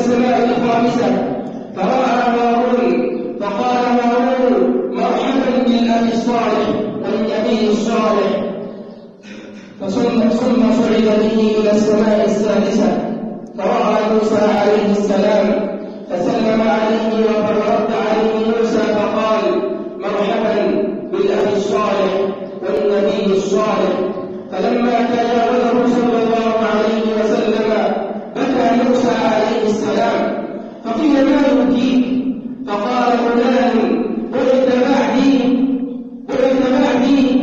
السماء الخامسة. فرأى هارون فقال هارون مرحبا بالأبي الصالح والنبي الصالح. فثم ثم صعد به إلى السماء السادسة. فرأى موسى عليه السلام فسلم عليه ورد عليه موسى فقال مرحبا بالأبي الصالح والنبي الصالح. فلما فقيل ما يبكيك فقال فلان بعث بعدي بعث بعدي